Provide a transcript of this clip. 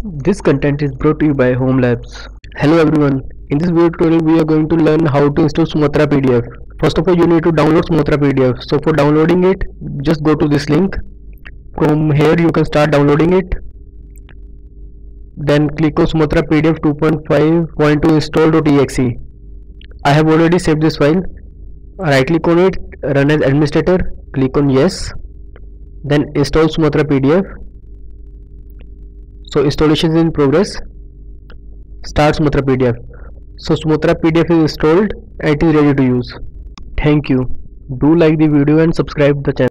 This content is brought to you by Home Labs. Hello everyone. In this video tutorial we are going to learn how to install Sumatra PDF. First of all you need to download Sumatra PDF. So for downloading it just go to this link. From here you can start downloading it. Then click on Sumatra PDF 2.5.2 install.exe. I have already saved this file. Right click on it, run as administrator, click on yes. Then install Sumatra PDF so installation is in progress. Start Sumatra PDF so Sumatra PDF is installed and it is ready to use. Thank you. Do like the video and subscribe the channel